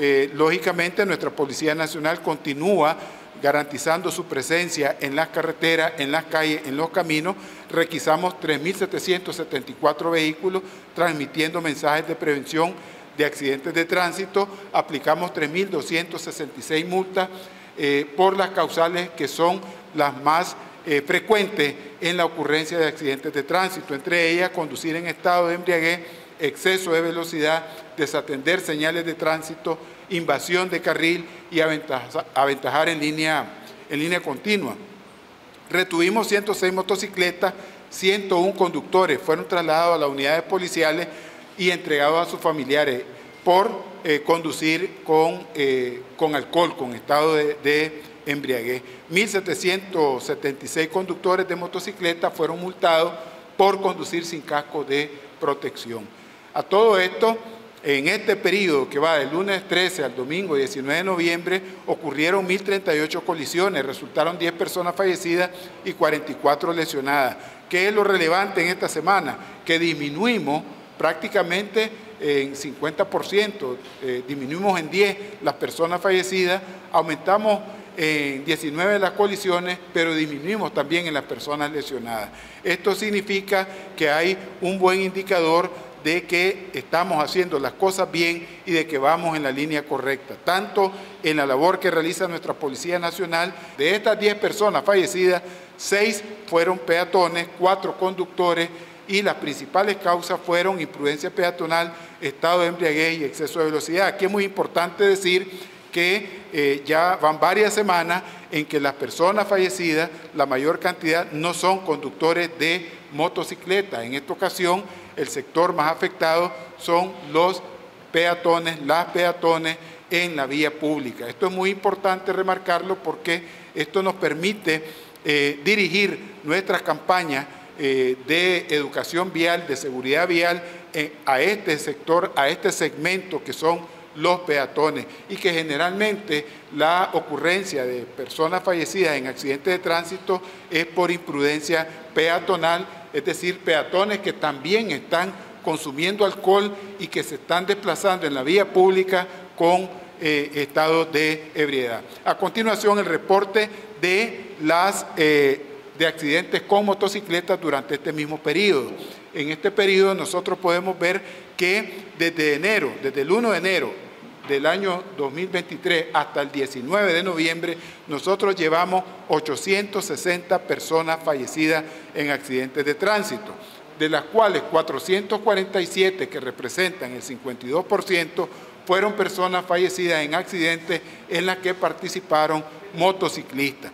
eh, lógicamente nuestra Policía Nacional continúa garantizando su presencia en las carreteras, en las calles, en los caminos. Requisamos 3.774 vehículos transmitiendo mensajes de prevención de accidentes de tránsito. Aplicamos 3.266 multas eh, por las causales que son las más eh, frecuentes en la ocurrencia de accidentes de tránsito, entre ellas conducir en estado de embriaguez, exceso de velocidad, desatender señales de tránsito, invasión de carril y aventajar en línea, en línea continua. Retuvimos 106 motocicletas, 101 conductores fueron trasladados a las unidades policiales y entregados a sus familiares por eh, conducir con, eh, con, alcohol, con estado de, de embriaguez. 1.776 conductores de motocicletas fueron multados por conducir sin casco de protección. A todo esto, en este periodo que va del lunes 13 al domingo 19 de noviembre, ocurrieron 1.038 colisiones, resultaron 10 personas fallecidas y 44 lesionadas. ¿Qué es lo relevante en esta semana? Que disminuimos prácticamente en 50%, eh, disminuimos en 10 las personas fallecidas, aumentamos en 19 de las colisiones, pero disminuimos también en las personas lesionadas. Esto significa que hay un buen indicador de que estamos haciendo las cosas bien y de que vamos en la línea correcta, tanto en la labor que realiza nuestra Policía Nacional. De estas 10 personas fallecidas, 6 fueron peatones, 4 conductores y las principales causas fueron imprudencia peatonal, estado de embriaguez y exceso de velocidad. Aquí es muy importante decir que eh, ya van varias semanas en que las personas fallecidas, la mayor cantidad, no son conductores de motocicleta. En esta ocasión, el sector más afectado son los peatones, las peatones en la vía pública. Esto es muy importante remarcarlo porque esto nos permite eh, dirigir nuestras campañas eh, de educación vial, de seguridad vial, a este sector, a este segmento que son los peatones y que generalmente la ocurrencia de personas fallecidas en accidentes de tránsito es por imprudencia peatonal, es decir, peatones que también están consumiendo alcohol y que se están desplazando en la vía pública con eh, estado de ebriedad. A continuación, el reporte de las de accidentes con motocicletas durante este mismo periodo. En este periodo nosotros podemos ver que desde enero, desde el 1 de enero del año 2023 hasta el 19 de noviembre, nosotros llevamos 860 personas fallecidas en accidentes de tránsito, de las cuales 447, que representan el 52%, fueron personas fallecidas en accidentes en las que participaron motociclistas.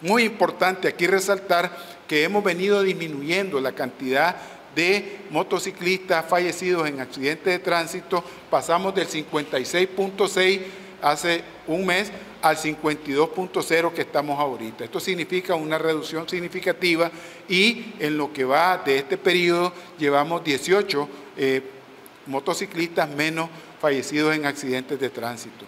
Muy importante aquí resaltar que hemos venido disminuyendo la cantidad de motociclistas fallecidos en accidentes de tránsito. Pasamos del 56.6 hace un mes al 52.0 que estamos ahorita. Esto significa una reducción significativa y en lo que va de este periodo llevamos 18 eh, motociclistas menos fallecidos en accidentes de tránsito.